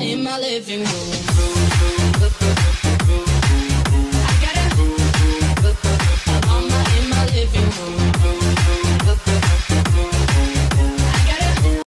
in my living room.